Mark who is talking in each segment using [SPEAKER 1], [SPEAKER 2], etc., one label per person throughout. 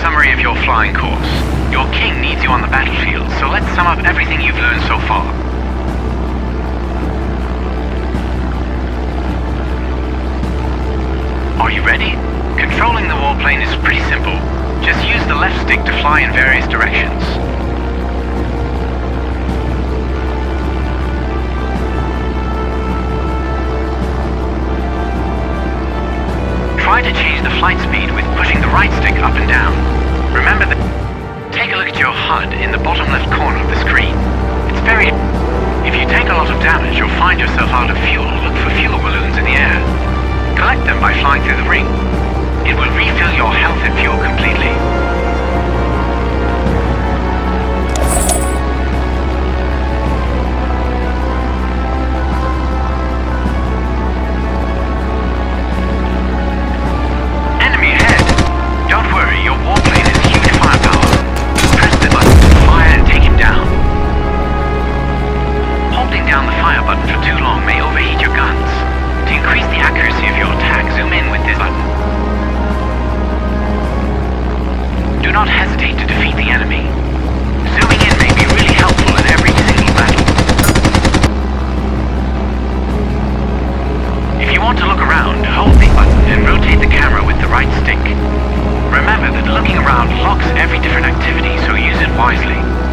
[SPEAKER 1] summary of your flying course. Your king needs you on the battlefield, so let's sum up everything you've learned so far. Are you ready? Controlling the warplane is pretty simple. Just use the left stick to fly in various directions. Try to change the flight speed with pushing the right stick up and down. Remember that... Take a look at your HUD in the bottom left corner of the screen. It's very... If you take a lot of damage, you'll find yourself out of fuel. Look for fuel balloons in the air. Collect them by flying through the ring. It will refill your health and fuel completely. Look around, hold the button and rotate the camera with the right stick. Remember that looking around locks every different activity, so use it wisely.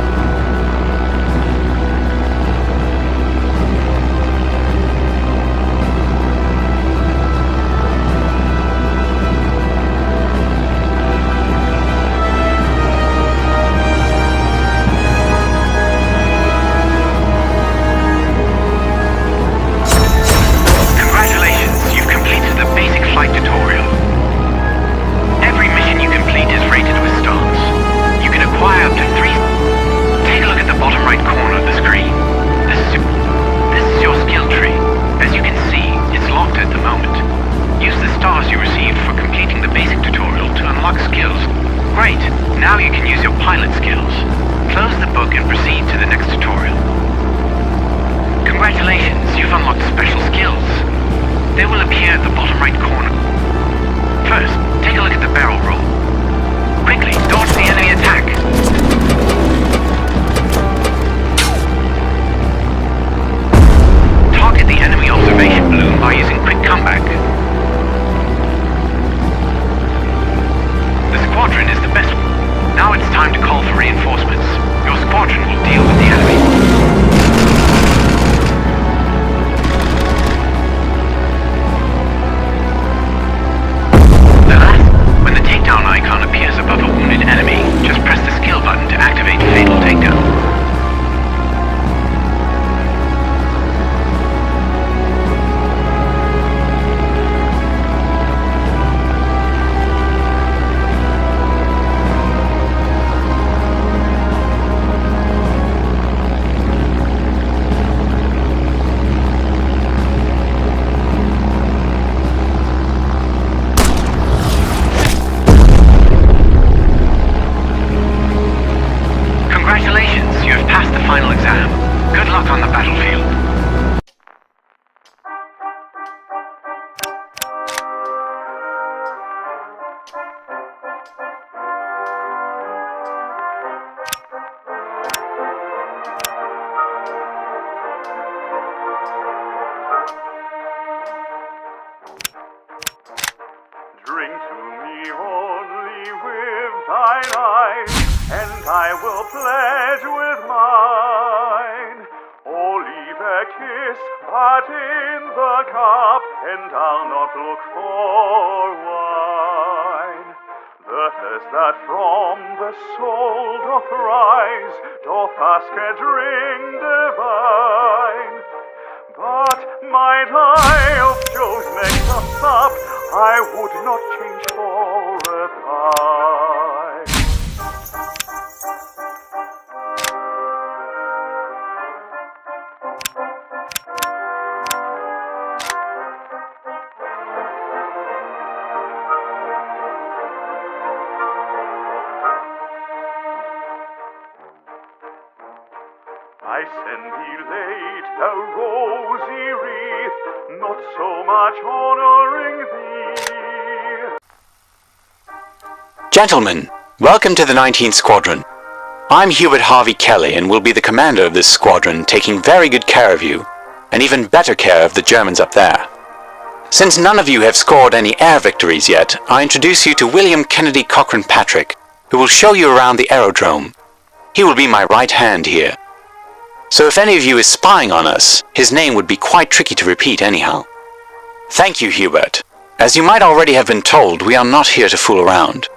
[SPEAKER 2] I will pledge with mine. Oh, leave a kiss but in the cup, and I'll not look for wine. The thirst that from the soul doth rise, doth ask a drink divine. But of Joe's neck a sup, I would not change for a pie.
[SPEAKER 1] Gentlemen, Welcome to the 19th Squadron. I'm Hubert Harvey Kelly and will be the commander of this squadron, taking very good care of you, and even better care of the Germans up there. Since none of you have scored any air victories yet, I introduce you to William Kennedy Cochran Patrick, who will show you around the aerodrome. He will be my right hand here. So if any of you is spying on us, his name would be quite tricky to repeat anyhow. Thank you, Hubert. As you might already have been told, we are not here to fool around.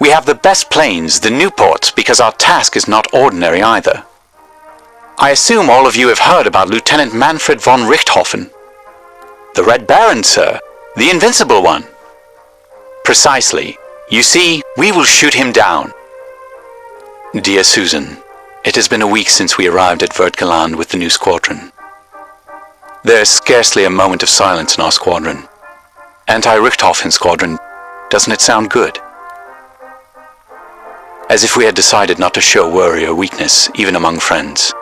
[SPEAKER 1] We have the best planes, the Nieuports, because our task is not ordinary either. I assume all of you have heard about Lieutenant Manfred von Richthofen. The Red Baron, sir. The invincible one. Precisely. You see, we will shoot him down. Dear Susan, it has been a week since we arrived at Vert Galant with the new squadron. There is scarcely a moment of silence in our squadron. Anti-Richthofen squadron, doesn't it sound good? As if we had decided not to show worry or weakness, even among friends.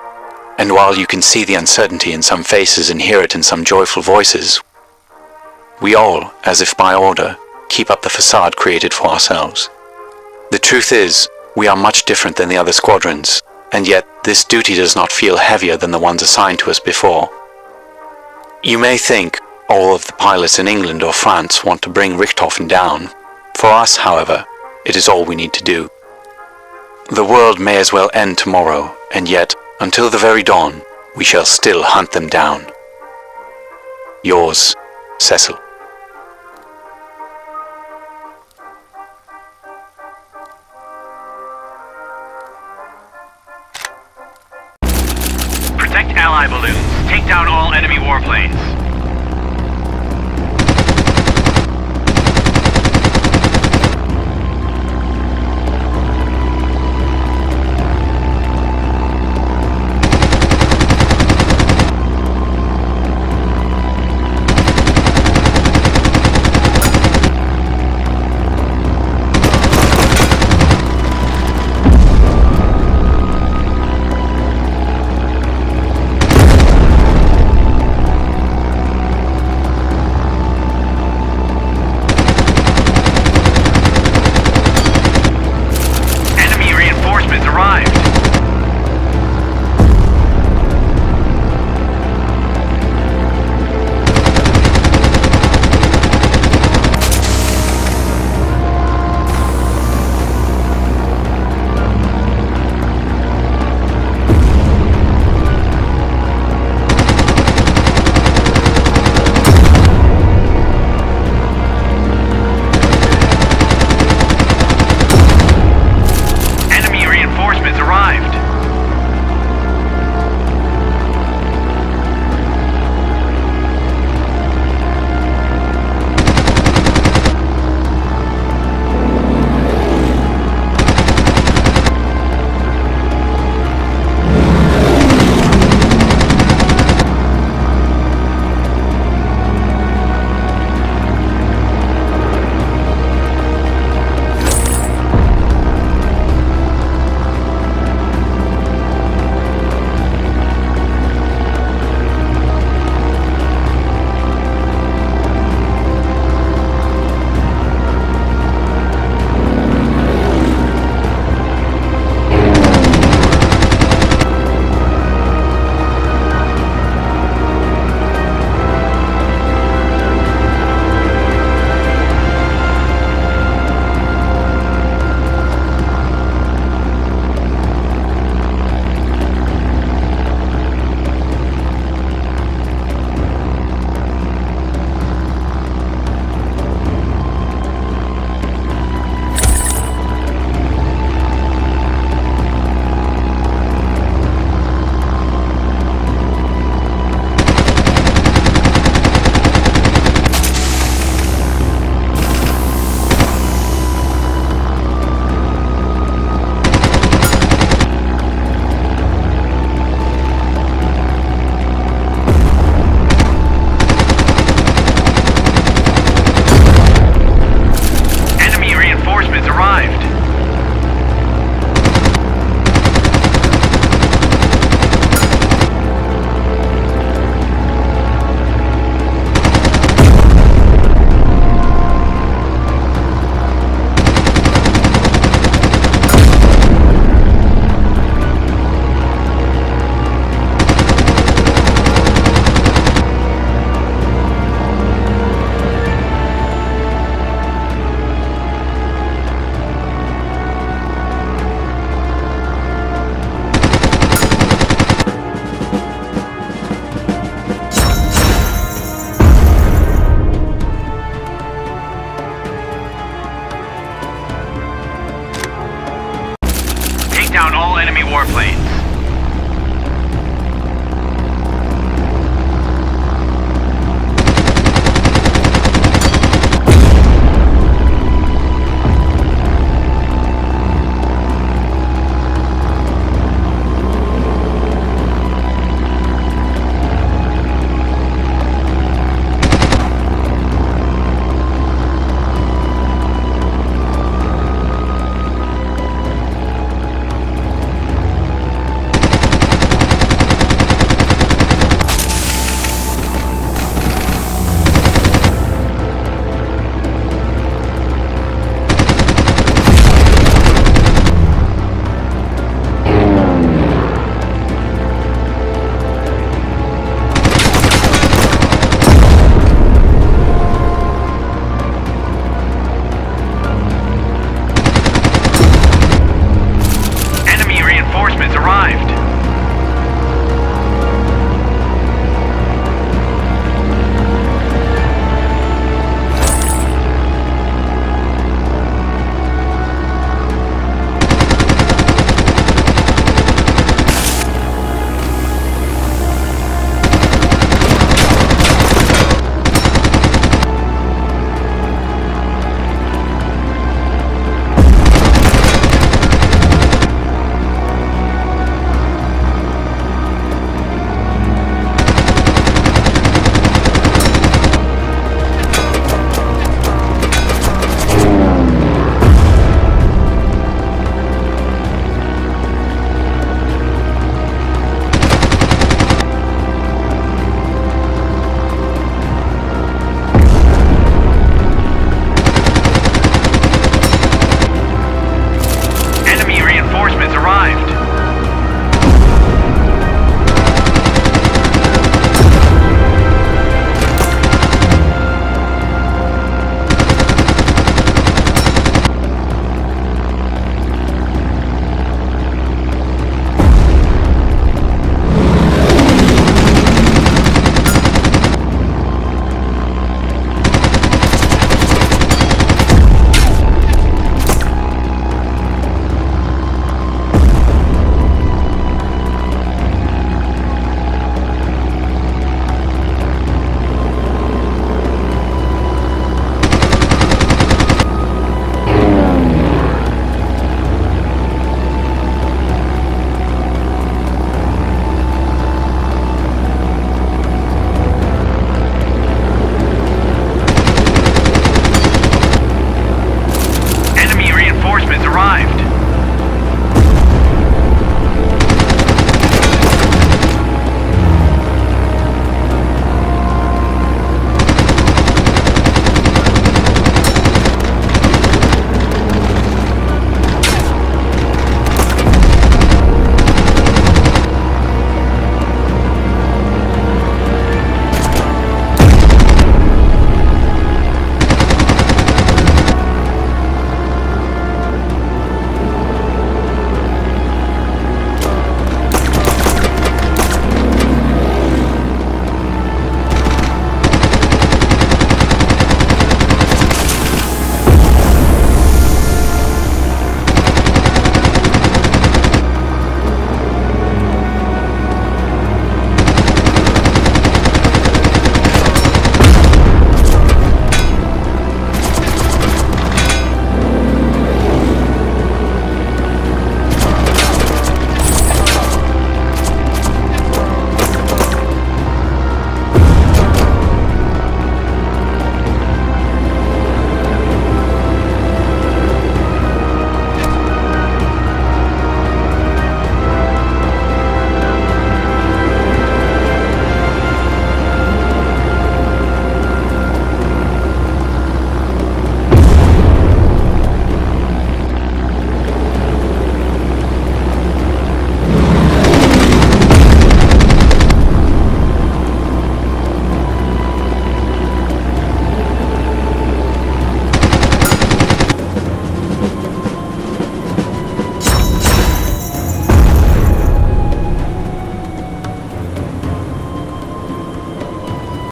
[SPEAKER 1] And while you can see the uncertainty in some faces and hear it in some joyful voices, we all, as if by order, keep up the facade created for ourselves. The truth is, we are much different than the other squadrons, and yet this duty does not feel heavier than the ones assigned to us before. You may think all of the pilots in England or France want to bring Richthofen down. For us, however, it is all we need to do. The world may as well end tomorrow, and yet, until the very dawn, we shall still hunt them down. Yours, Cecil.
[SPEAKER 3] Protect ally balloons. Take down all enemy warplanes.